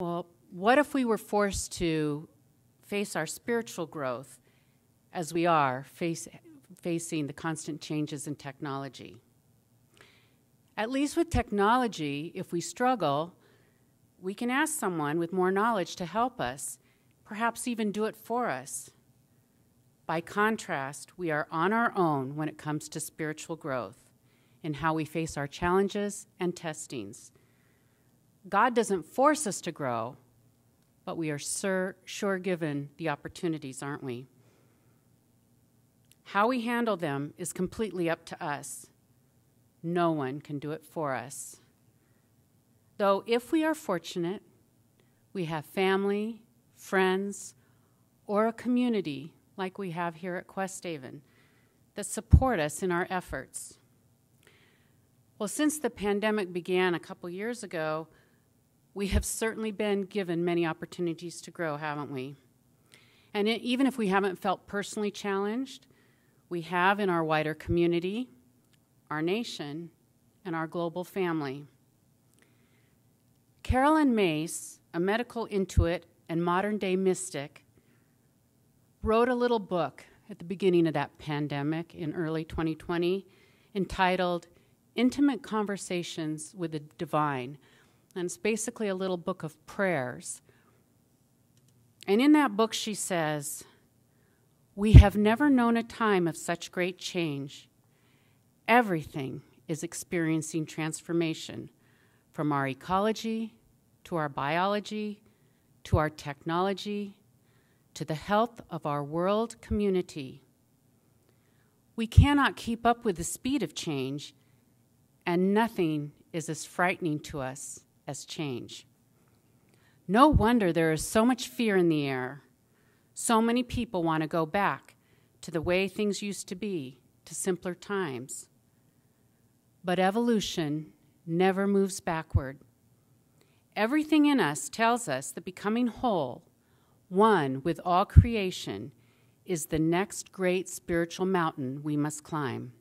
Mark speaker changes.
Speaker 1: Well, what if we were forced to face our spiritual growth as we are face, facing the constant changes in technology? At least with technology, if we struggle, we can ask someone with more knowledge to help us, perhaps even do it for us. By contrast, we are on our own when it comes to spiritual growth in how we face our challenges and testings. God doesn't force us to grow, but we are sur- sure given the opportunities, aren't we? How we handle them is completely up to us. No one can do it for us. Though, if we are fortunate, we have family, friends, or a community like we have here at Questhaven that support us in our efforts. Well, since the pandemic began a couple years ago, we have certainly been given many opportunities to grow, haven't we? And it, even if we haven't felt personally challenged, we have in our wider community, our nation, and our global family. Caroline Myss, a medical intuit and modern day mystic, wrote a little book at the beginning of that pandemic in early 2020 entitled Intimate Conversations with the Divine and it's basically a little book of prayers. And in that book, she says, We have never known a time of such great change. Everything is experiencing transformation from our ecology to our biology to our technology to the health of our world community. We cannot keep up with the speed of change, and nothing is as frightening to us as change. No wonder there is so much fear in the air. So many people want to go back to the way things used to be, to simpler times. But evolution never moves backward. Everything in us tells us that becoming whole, one with all creation, is the next great spiritual mountain we must climb.